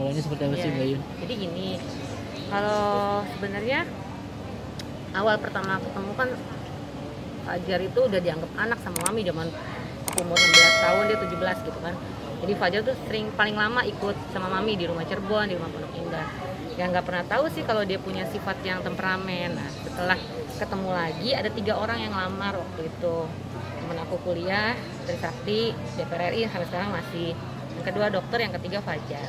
mulainya seperti apa Iya. sih Mbak Yun? Jadi gini, kalau sebenarnya awal pertama ketemu kan Fajar itu udah dianggap anak sama mami zaman umur 16 tahun dia 17 gitu kan. Jadi Fajar tuh sering paling lama ikut sama mami di rumah Cirebon, di rumah Pondok Indah. Yang nggak pernah tahu sih kalau dia punya sifat yang temperamen. Nah, setelah ketemu lagi ada tiga orang yang lamar waktu itu. Temen aku kuliah, Trisakti, DPR RI sampai sekarang masih. Yang kedua dokter, yang ketiga Fajar.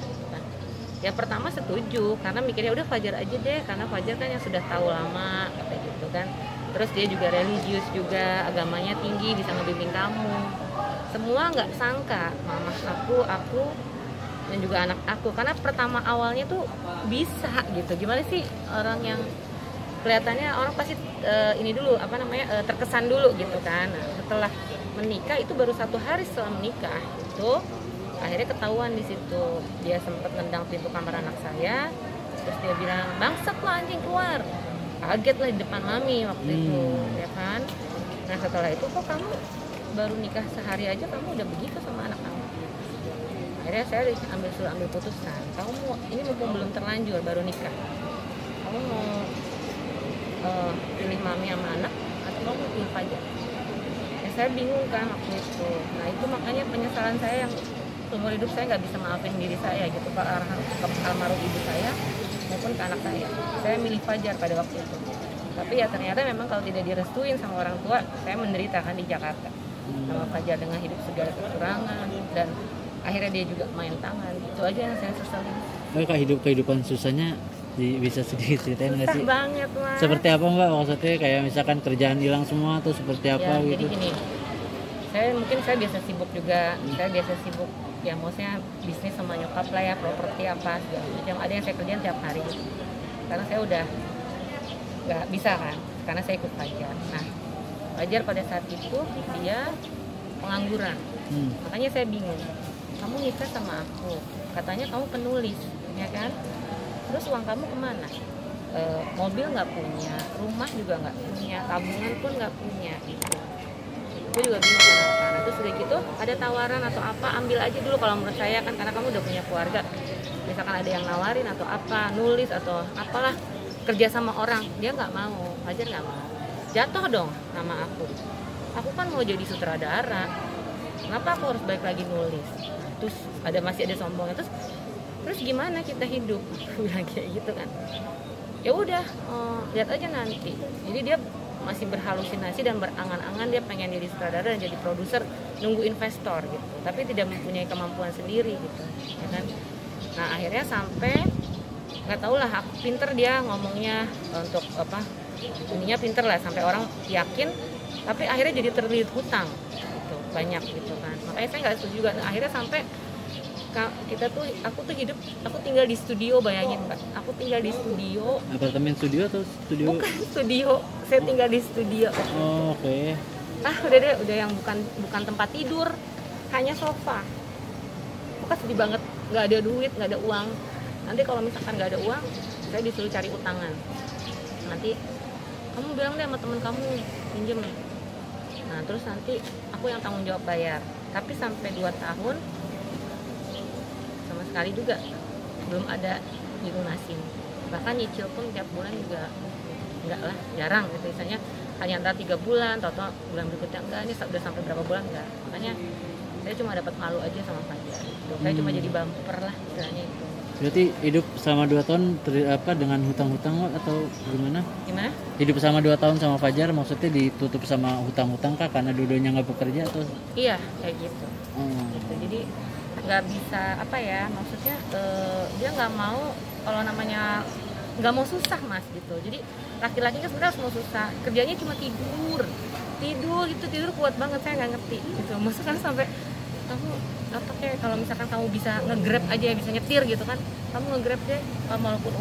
Yang pertama setuju karena mikirnya udah Fajar aja deh karena Fajar kan yang sudah tahu lama kayak gitu kan. Terus dia juga religius juga agamanya tinggi bisa ngebimbing kamu. Semua nggak sangka mama aku aku dan juga anak aku. Karena pertama awalnya tuh bisa gitu. Gimana sih orang yang kelihatannya orang pasti eh, ini dulu apa namanya eh, terkesan dulu gitu kan. Nah, setelah menikah itu baru satu hari setelah menikah itu akhirnya ketahuan di situ. Dia sempat nendang pintu kamar anak saya. Terus dia bilang bangsat lo anjing keluar. Kaget lah di depan mami waktu itu Hmm. ya kan? Nah setelah itu kok kamu baru nikah sehari aja kamu udah begitu sama anak kamu? Akhirnya saya ambil suruh ambil putusan kamu mau ini mumpung belum terlanjur baru nikah kamu mau eh, pilih mami sama anak atau kamu mau pilih Fajar ya saya bingung kan waktu itu. Nah itu makanya penyesalan saya yang seumur hidup saya nggak bisa maafin diri saya gitu ke arah ke almarhum ibu saya maupun ke anak saya. Saya milih Fajar pada waktu itu. Tapi ya ternyata memang kalau tidak direstuin sama orang tua saya menderita kan di Jakarta. Sama Fajar dengan hidup segala kekurangan dan akhirnya dia juga main tangan. Itu aja yang saya sesalin Mbak kak hidup kehidupan susahnya di- bisa sedikit ceritain nggak sih? banget mas. Seperti apa Mbak? Maksudnya kayak misalkan kerjaan hilang semua atau seperti apa ya, gitu? jadi gini saya mungkin saya biasa sibuk juga. Saya biasa sibuk ya maksudnya bisnis sama nyokap lah ya properti apa segala macam. Ada yang saya kerjain tiap hari. Karena saya udah nggak bisa kan karena saya ikut Fajar nah Fajar pada saat itu dia pengangguran. Hmm. makanya saya bingung kamu nikah sama aku? Katanya kamu penulis ya kan? Terus uang kamu ke mana? E, mobil nggak punya rumah juga nggak punya tabungan pun nggak punya gitu gue juga bingung kenapa terus udah gitu ada tawaran atau apa ambil aja dulu kalau menurut saya kan karena kamu udah punya keluarga. Misalkan ada yang nawarin atau apa nulis atau apalah kerja sama orang dia nggak mau Fajar nggak mau. Jatuh dong nama aku. Aku kan mau jadi sutradara. Kenapa aku harus balik lagi nulis? Terus ada masih ada sombongnya. Terus terus gimana kita hidup? Bilang kayak gitu kan. Ya udah eh, lihat aja nanti. Jadi dia masih berhalusinasi dan berangan-angan dia pengen jadi sutradara dan jadi produser nunggu investor gitu. Tapi tidak mempunyai kemampuan sendiri gitu ya kan? Nah akhirnya sampai nggak tahu lah aku pinter dia ngomongnya untuk apa ininya pinter lah sampai orang yakin tapi akhirnya jadi terlilit hutang gitu banyak gitu kan. Makanya saya nggak setuju juga. Akhirnya sampai kita tuh aku tuh hidup aku tinggal di studio bayangin mbak aku tinggal di studio. Apartemen studio atau studio? bukan studio. Saya tinggal di studio. Oh, oke. ah udah deh udah yang bukan bukan tempat tidur. Hanya sofa. Bukan sedih banget. Nggak ada duit nggak ada uang. Nanti kalau misalkan nggak ada uang saya disuruh cari utangan. Nanti kamu bilang deh sama temen kamu pinjem. Nah terus nanti aku yang tanggung jawab bayar. Tapi sampai 2 tahun sekali juga belum ada dilunasin bahkan nyicil pun tiap bulan juga enggak lah jarang gitu misalnya hanya antara tiga bulan atau bulan berikutnya enggak ini udah sampai berapa bulan enggak makanya saya cuma dapat malu aja sama Fajar gitu. saya cuma Hmm. jadi bumper lah istilahnya itu Berarti hidup selama 2 tahun ter- apa dengan hutang-hutang atau gimana? gimana Hidup sama 2 tahun sama Fajar maksudnya ditutup sama hutang-hutang kah karena dua-duanya nggak bekerja atau? iya kayak gitu Oh. gitu jadi nggak bisa apa ya maksudnya eh, dia nggak mau kalau namanya nggak mau susah mas gitu. Jadi laki-laki kan sebenarnya harus mau susah. Kerjanya cuma tidur. Tidur gitu tidur kuat banget saya nggak ngerti gitu. Maksudnya kan sampai kamu apa kayak kalau misalkan kamu bisa nge-grab aja bisa nyetir gitu kan. Kamu nge-grab deh eh, walaupun